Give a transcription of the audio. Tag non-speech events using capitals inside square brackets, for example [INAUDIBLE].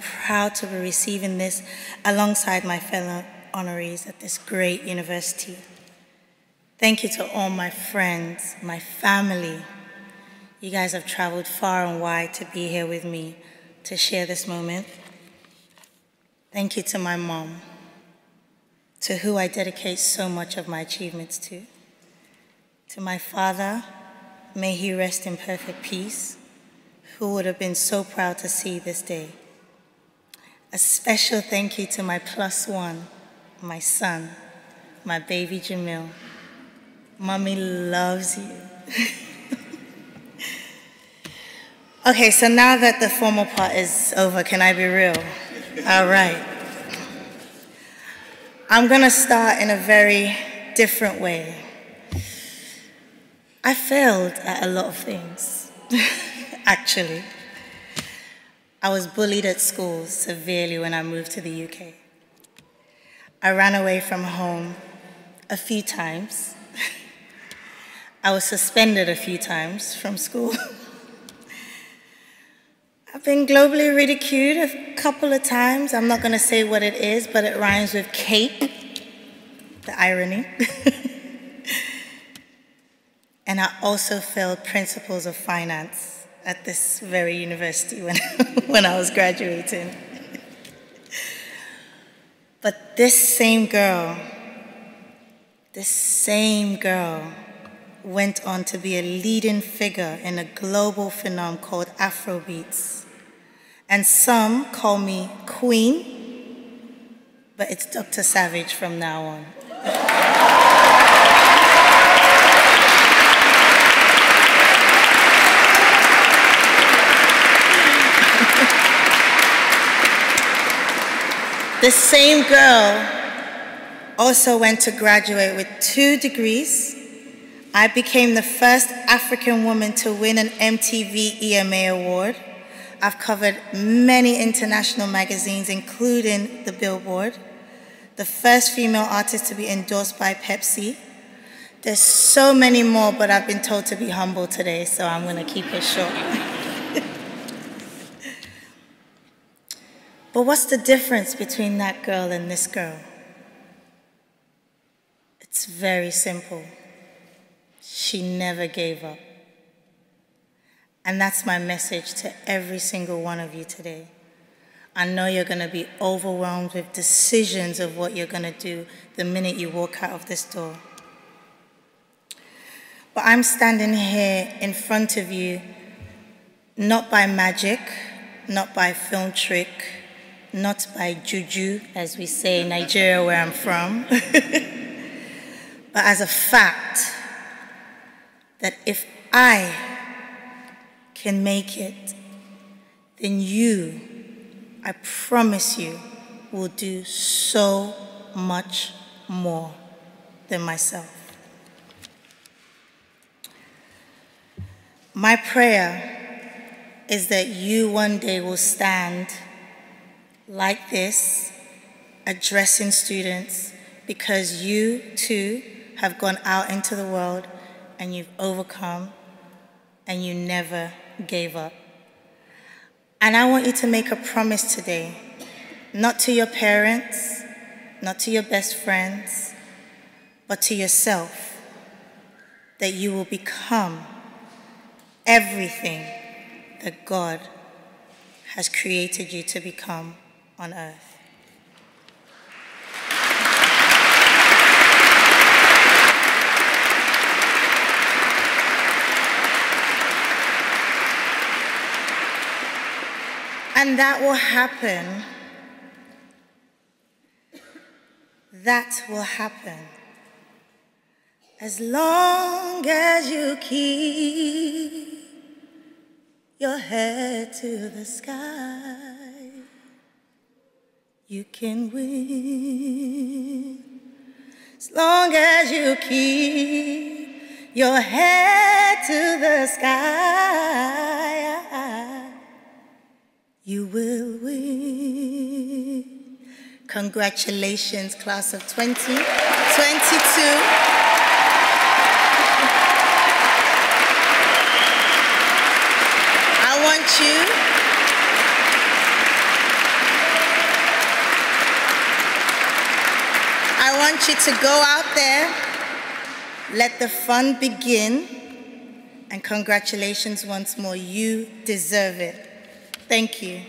proud to be receiving this alongside my fellow honorees at this great university. Thank you to all my friends, my family. You guys have traveled far and wide to be here with me to share this moment. Thank you to my mom, to who I dedicate so much of my achievements to. To my father, may he rest in perfect peace, who would have been so proud to see this day. A special thank you to my plus one, my son, my baby Jamil. Mommy loves you. [LAUGHS] okay, so now that the formal part is over, can I be real? All right. I'm going to start in a very different way. I failed at a lot of things, [LAUGHS] actually. I was bullied at school severely when I moved to the UK. I ran away from home a few times. [LAUGHS] I was suspended a few times from school. [LAUGHS] I've been globally ridiculed a couple of times. I'm not going to say what it is, but it rhymes with cape, the irony. [LAUGHS] and I also failed principles of finance at this very university when, [LAUGHS] when I was graduating. but this same girl, this same girl went on to be a leading figure in a global phenomenon called Afrobeats. And some call me Queen, but it's Dr. Savage from now on. This same girl also went to graduate with two degrees. I became the first African woman to win an MTV EMA award. I've covered many international magazines, including the Billboard, the first female artist to be endorsed by Pepsi. There's so many more, but I've been told to be humble today, so I'm to keep it short. [LAUGHS] But what's the difference between that girl and this girl? It's very simple. She never gave up. And that's my message to every single one of you today. I know you're going to be overwhelmed with decisions of what you're going to do the minute you walk out of this door. But I'm standing here in front of you not by magic, not by film trick, not by juju, as we say in Nigeria, where I'm from, [LAUGHS] but as a fact that if I can make it, then you, I promise you, will do so much more than myself. My prayer is that you one day will stand like this, addressing students, because you too have gone out into the world and you've overcome and you never gave up. And I want you to make a promise today, not to your parents, not to your best friends, but to yourself, that you will become everything that God has created you to become on earth. And that will happen. That will happen. As long as you keep your head to the sky you can win. As long as you keep your head to the sky, you will win. Congratulations, class of 2022. I want you want you to go out there, let the fun begin, and congratulations once more. You deserve it. Thank you.